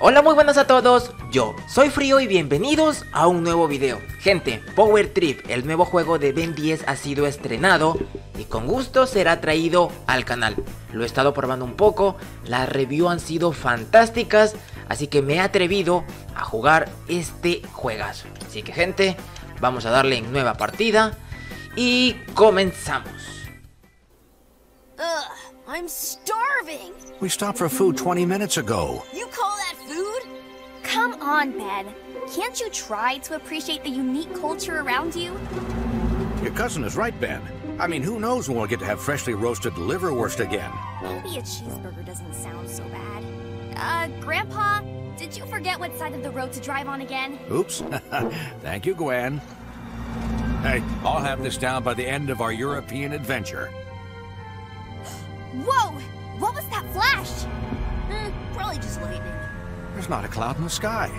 Hola muy buenas a todos, yo soy Frío y bienvenidos a un nuevo video. Gente, Power Trip, el nuevo juego de Ben 10 ha sido estrenado y con gusto será traído al canal. Lo he estado probando un poco, las reviews han sido fantásticas Así que me he atrevido a jugar este juegazo. Así que gente, vamos a darle nueva partida y comenzamos I'm starving. We stopped for food 20 minutes ago. You call that food? Come on, Ben. Can't you try to appreciate the unique culture around you? Your cousin is right, Ben. I mean, who knows when we'll get to have freshly roasted liverwurst again? Maybe a cheeseburger doesn't sound so bad. Uh, Grandpa, did you forget what side of the road to drive on again? Oops. Thank you, Gwen. Hey, I'll have this down by the end of our European adventure. Whoa! What was that flash? Eh, probably just lightning. There's not a cloud in the sky.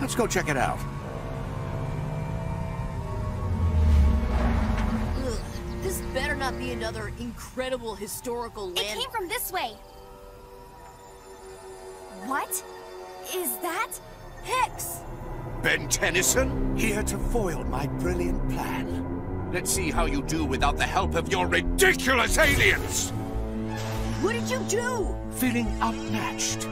Let's go check it out. Ugh, this better not be another incredible historical land. It came from this way. What? Is that? Hicks! Ben Tennyson, here to foil my brilliant plan. Let's see how you do without the help of your ridiculous aliens! What did you do? Feeling outmatched.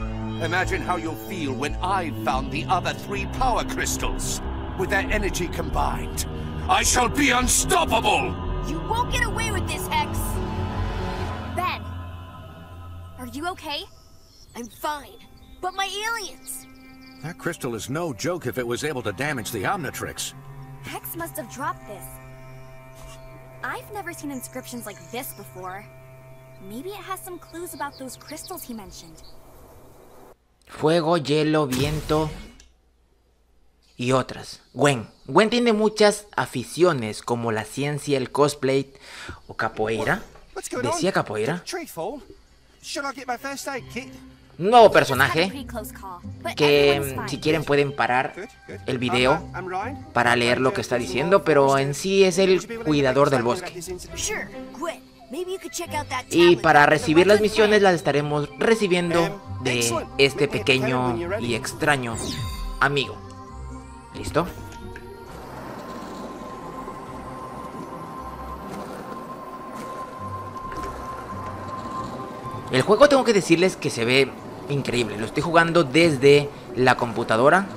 Imagine how you'll feel when I've found the other three power crystals. With their energy combined, I shall be unstoppable! You won't get away with this, Hex! Ben! Are you okay? I'm fine. But my aliens! That crystal is no joke if it was able to damage the Omnitrix. Hex must have dropped this. I've never seen inscriptions like this before. Maybe it has some clues about those crystals he mentioned. Fuego, hielo, viento y otras. Gwen. Gwen tiene muchas aficiones como la ciencia, el cosplay o capoeira. Decía capoeira. Un nuevo personaje que mm, si quieren pueden parar el video para leer lo que está diciendo, pero en sí es el cuidador del bosque. Y para recibir las misiones las estaremos recibiendo Em, de este pequeño y extraño amigo. ¿Listo? El juego tengo que decirles que se ve increíble. Lo estoy jugando desde la computadora,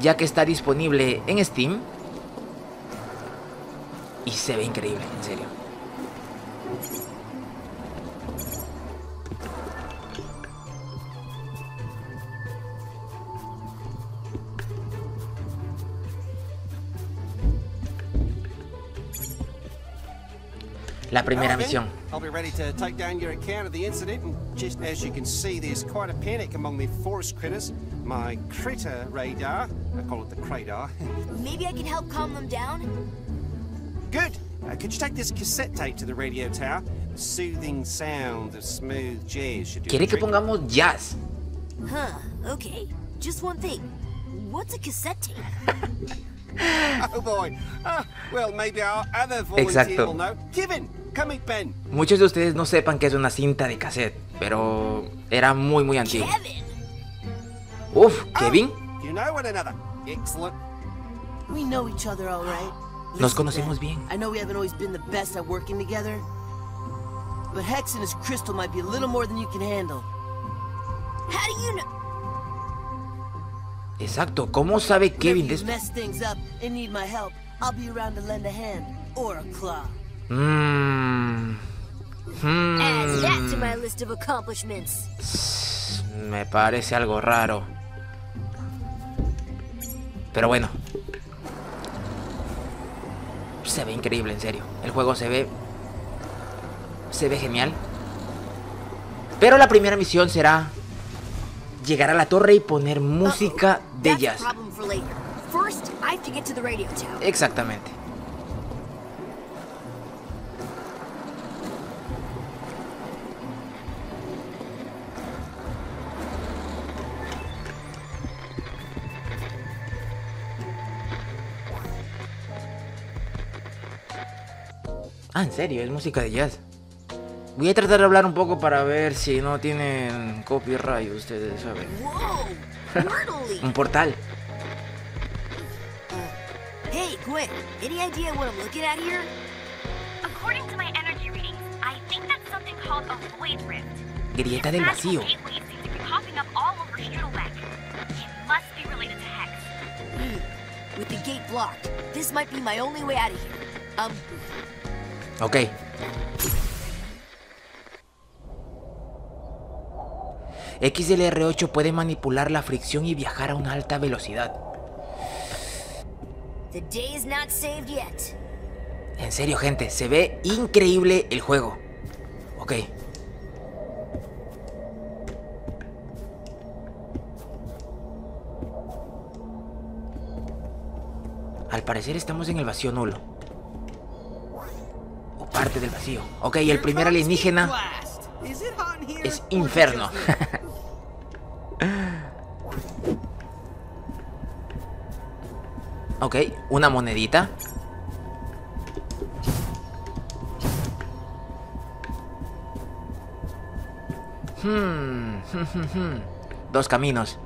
ya que está disponible en Steam. Y se ve increíble, en serio. The incident. Just as you can see, there's quite a panic among the forest critters. My critter radar, I call it the cradar. Maybe I can help calm them down? Good. Uh, could you take this cassette tape to the radio tower? The soothing sound of smooth jazz should do Quiere que pongamos jazz. Huh, okay. Just one thing. What's a cassette tape? Oh boy. Ah, well, maybe our other volunteer Exacto. will know. Kevin, come meet Ben. Muchos de ustedes no sepan que es una cinta de cassette, pero era muy muy antigua. Kevin! Uf, Kevin, Oh, you know one another. Excellent. We know each other all right. nos conocemos bien. I know we haven't always been the best at working together, but Hex and his crystal might be a little more than you can handle. How do you know? Exacto, ¿cómo sabe Kevin de if esto? you mess things up and need my help, I'll be around to lend a hand or a claw. Add that to my list of accomplishments. Me parece algo raro. Pero bueno. Se ve increíble, en serio. El juego se ve... Se ve genial. Pero la primera misión será... Llegar a la torre y poner música de jazz. problem Ah, en serio, es música de jazz. Voy a tratar de hablar un poco para ver si no tienen copyright, ustedes saben. Un portal. Hey, Gwen, any idea what I'm looking at here? According to my energy readings, I think that's something called a void rift. Grieta del vacío. Hmm. With the gate blocked, this might be my only way out of here. Um, Ok. XLR8 puede manipular la fricción y viajar a una alta velocidad. En serio, gente, se ve increíble el juego. Ok. Al parecer estamos en el vacío nulo. O parte del vacío. Ok, el primer alienígena es Inferno. ok, una monedita. Hmm, Dos caminos.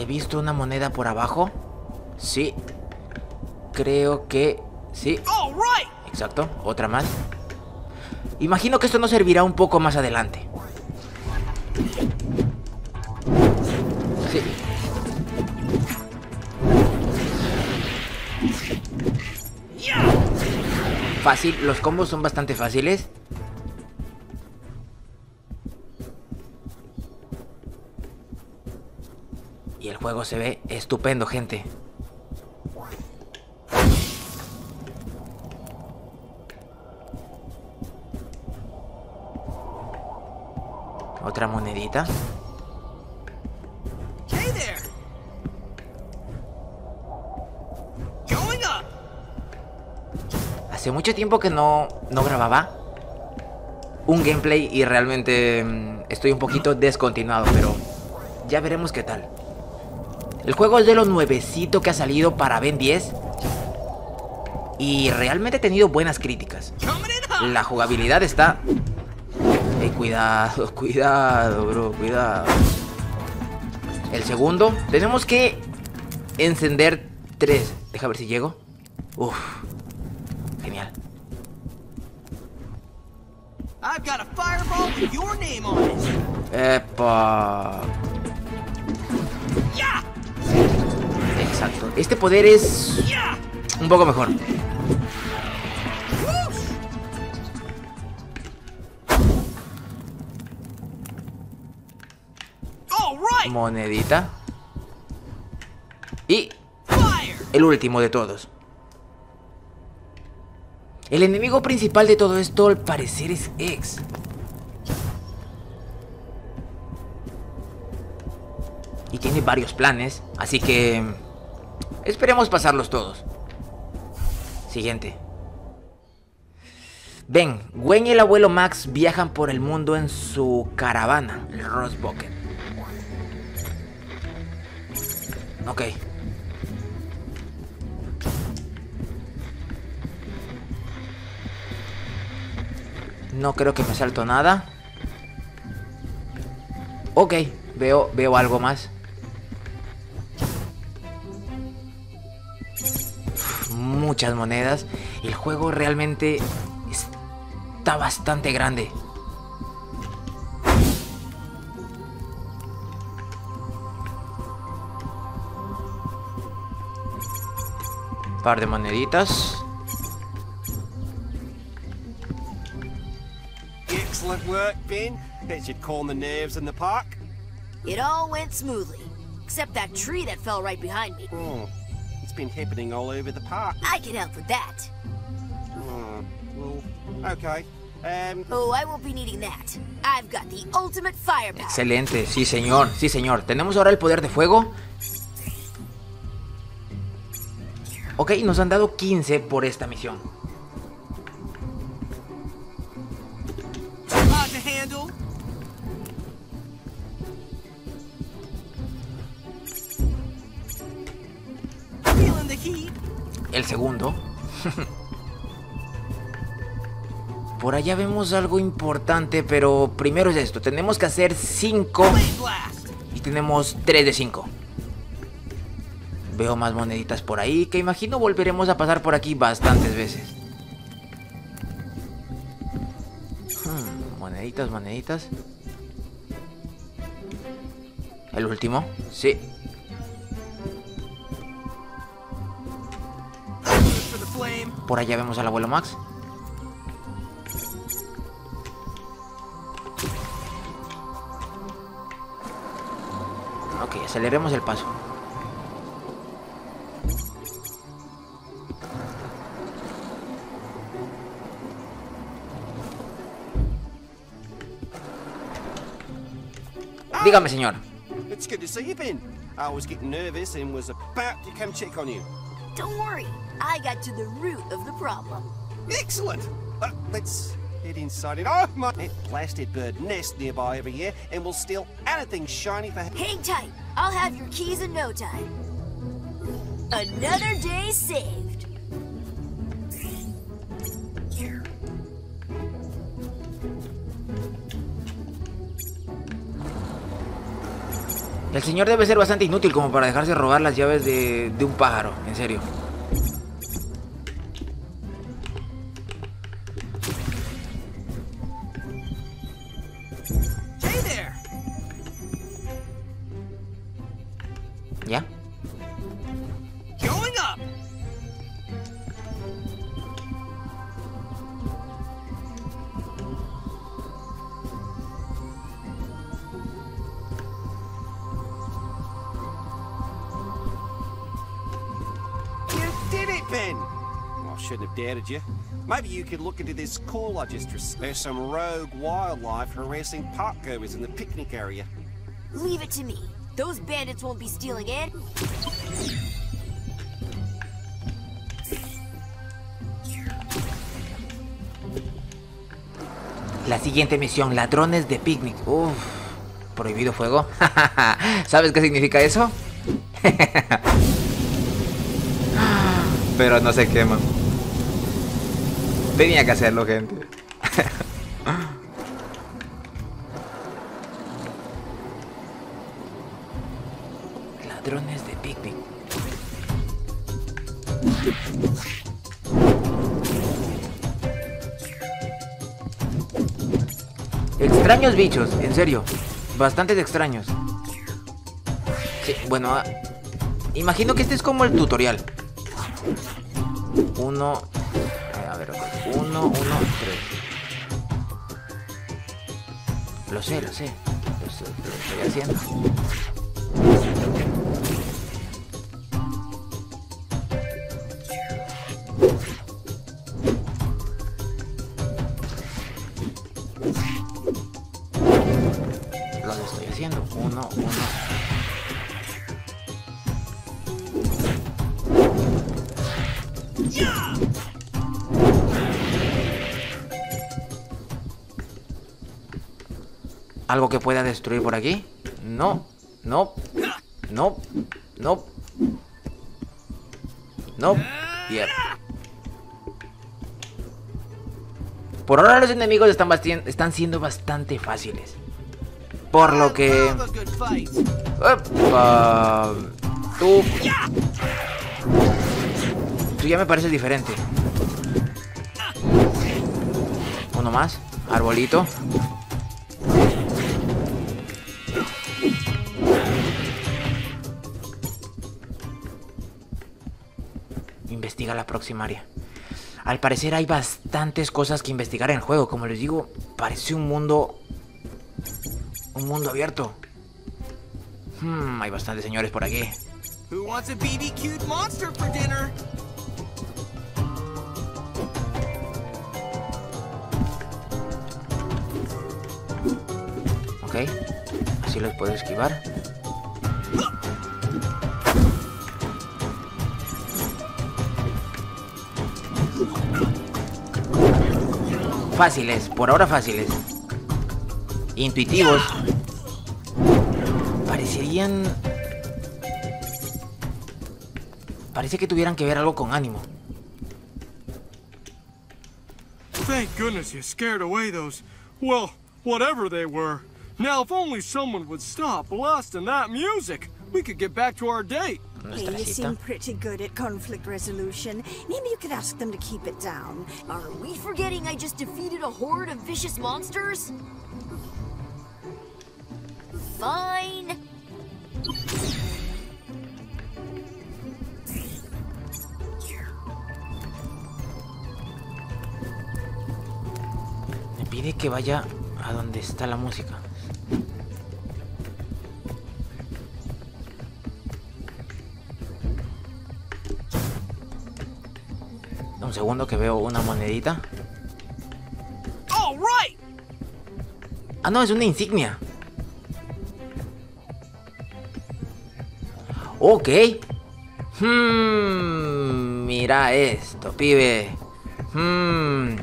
¿He visto una moneda por abajo? Sí. Creo que... Sí, exacto. Otra más. Imagino que esto nos servirá un poco más adelante. Sí. Fácil, los combos son bastante fáciles. Juego se ve estupendo, gente. Otra monedita. Hace mucho tiempo que no, no grababa un gameplay y realmente mm, estoy un poquito descontinuado, pero ya veremos qué tal. El juego es de lo nuevecito que ha salido para Ben 10 y realmente ha tenido buenas críticas. La jugabilidad está... Eh, cuidado, cuidado, bro, cuidado. El segundo, tenemos que encender tres. Deja ver si llego. Uf, genial. I've Exacto. Este poder es un poco mejor. Monedita. Y el último de todos. El enemigo principal de todo esto al parecer es X. Y tiene varios planes, así que esperemos pasarlos todos. Siguiente. Ven, Gwen y el abuelo Max viajan por el mundo en su caravana, el Rose Bucket. Ok. No creo que me salto nada. Ok, veo, veo algo más. Muchas monedas. El juego realmente está bastante grande. Par de moneditas. Excellent work, Ben. Bet you'd calm the nerves in the park. It all went smoothly, except that tree that fell right behind me. Oh, it's been happening all over the park. I can help with that. Oh, well, okay. Um, Oh, I won't be needing that. I've got the ultimate firepower. Excelente, sí señor, sí señor. Tenemos ahora el poder de fuego. Ok, nos han dado 15 por esta misión. El segundo. Por allá vemos algo importante, pero primero es esto. Tenemos que hacer 5 y tenemos 3 de 5. Veo más moneditas por ahí que imagino volveremos a pasar por aquí bastantes veces. Hmm, moneditas, moneditas. ¿El último? Sí. Por allá vemos al abuelo Max. Ok, aceleremos el paso. Dígame, señor. It's good to see you, Ben. I was getting nervous and was about to come check on you. Don't worry, I got to the root of the problem. Excellent! Uh, let's head inside it. Oh, my that blasted bird nest nearby every year, and we'll steal anything shiny for... Hang tight, I'll have your keys in no time. Another day saved. El señor debe ser bastante inútil como para dejarse robar las llaves de, de un pájaro, en serio. Ben! Well, I shouldn't have doubted you. Maybe you could look into this call I just received. There's some rogue wildlife harassing parkgoers in the picnic area. Leave it to me. Those bandits won't be stealing it. La siguiente misión, ladrones de picnic. Uf, prohibido fuego. ¿Sabes qué significa eso? Pero no se queman. Tenía que hacerlo, gente. Ladrones de picnic. Extraños bichos, en serio. Bastantes extraños. Sí, bueno, ah, imagino que este es como el tutorial. Uno. eh, A ver, uno, uno, tres. Lo sé, lo sé. Lo, sé, lo estoy haciendo. Lo estoy haciendo. Uno, uno. ¿Algo que pueda destruir por aquí? No, no, no, no. No. Yep. Por ahora los enemigos están, están siendo bastante fáciles. Por lo que... Tú... Tú ya me pareces diferente. Uno más. Arbolito. Investiga la próxima área. Al parecer hay bastantes cosas que investigar en el juego. Como les digo, parece un mundo... Un mundo abierto. Hmm, hay bastantes señores por aquí. Who wants a BBQ'd monster for dinner? Ok. Así los puedo esquivar. Fáciles, por ahora fáciles. Intuitivos. Parecerían... Parece que tuvieran que ver algo con ánimo. Thank goodness you scared away those, well, whatever they were. Now, if only someone would stop blasting that music, we could get back to our date. Nuestra you seem pretty good at conflict resolution. Maybe you could ask them to keep it down. Are we forgetting I just defeated a horde of vicious monsters? Fine. Me pide que vaya a donde está la música. Un segundo que veo una monedita. Ah, no, es una insignia. Ok. Hmm, mira esto, pibe. Hmm.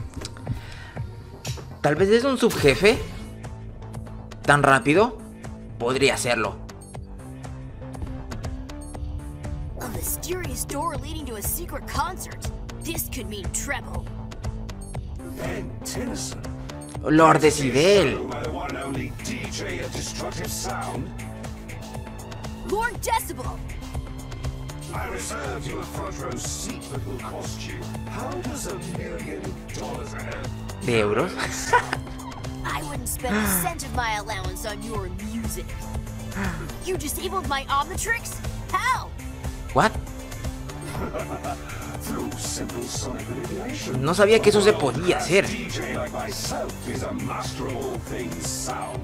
Tal vez es un subjefe. ¿Tan rápido? Podría serlo. A mysterious door leading to a secret concert. This could mean trouble. Ben Tennyson, Lord Decibel. my one and only DJ of destructive sound. Lord Decibel! I reserved you a front row seat that will cost you. How does a million dollars a head? ¿De euros? I wouldn't spend a cent of my allowance on your music. You disabled my Omnitrix? How? ¿What? Through simple sonic manipulation. No sabía que eso se podía hacer. DJ like is a master of all things sound.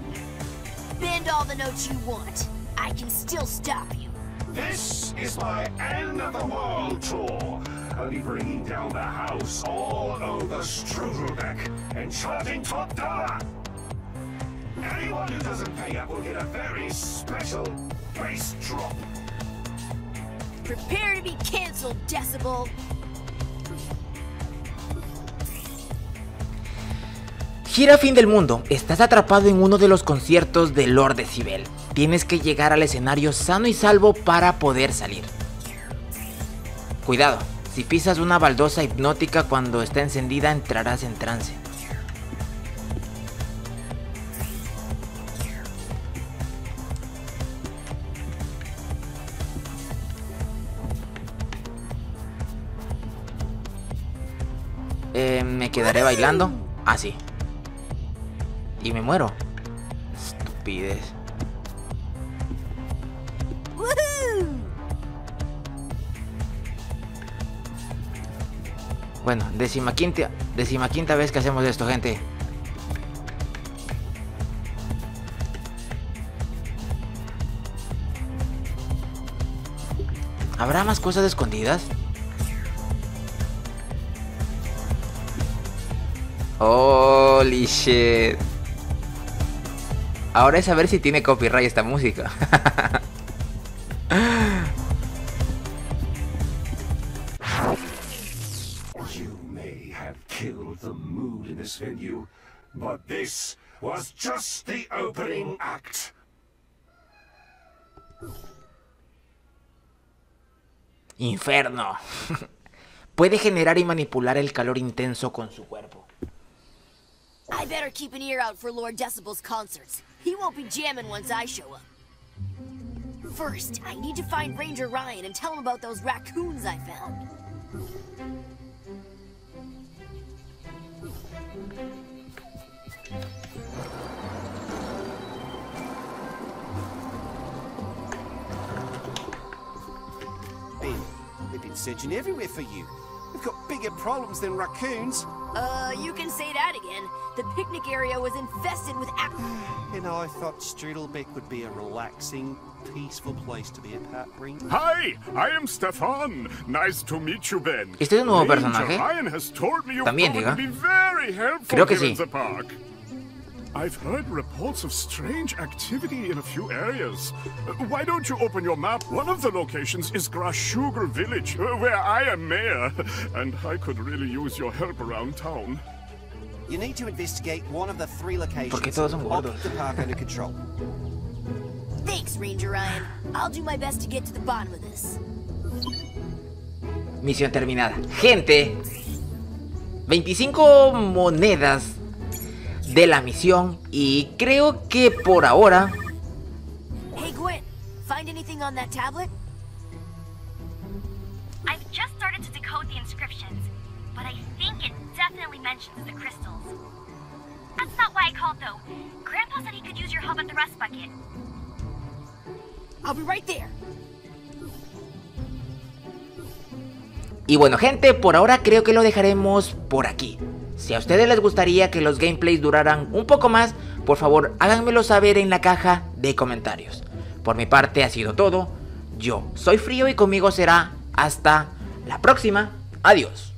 Bend all the notes you want. I can still stop you. This is my end of the world tour. I'll be bringing down the house all over Strudelbeck and charging top dollar. Anyone who doesn't pay up will get a very special bass drop. Prepare to be canceled, Decibel. Gira Fin del Mundo, estás atrapado en uno de los conciertos de Lord Decibel. Tienes que llegar al escenario sano y salvo para poder salir. Cuidado, si pisas una baldosa hipnótica cuando está encendida entrarás en trance. Quedaré bailando. Así. y me muero. Estupidez. Bueno, decimaquinta, decimaquinta vez que hacemos esto, gente. ¿Habrá más cosas escondidas? Holy shit. Ahora es saber si tiene copyright esta música. You may have killed the mood in this venue, but this was just the opening act. Inferno. Puede generar y manipular el calor intenso con su cuerpo. I better keep an ear out for Lord Decibel's concerts. He won't be jamming once I show up. First, I need to find Ranger Ryan and tell him about those raccoons I found. Ben, they've been searching everywhere for you. We've got bigger problems than raccoons. Uh, you can say that again. The picnic area was infested with ac- And I thought Strudelbeck would be a relaxing, peaceful place to be a pet ring. Hi, I am Stefan. Nice to meet you, Ben. ¿Este es un nuevo Ranger personaje? Ryan has told me you're También, diga. be very helpful Creo que here in sí. The park. I've heard reports of strange activity in a few areas. Uh, Why don't you open your map? One of the locations is Grashugel Village, uh, where I am mayor, and I could really use your help around town. You need to investigate one of the three locations. ¿Por qué todos son I'll gordos? keep the park under control. Thanks, Ranger Ryan. I'll do my best to get to the bottom of this. Misión terminada. Gente, 25 monedas de la misión y creo que por ahora... Hey Gwen, find anything on that tablet? I've just started to decode the inscriptions, but I think it definitely mentions the crystals. That's not why I called though. Grandpa said he could use your hub at the rest bucket. I'll be right there. Y bueno gente, por ahora creo que lo dejaremos por aquí. Si a ustedes les gustaría que los gameplays duraran un poco más, por favor háganmelo saber en la caja de comentarios. Por mi parte ha sido todo. Yo soy Frío y conmigo será hasta la próxima. Adiós.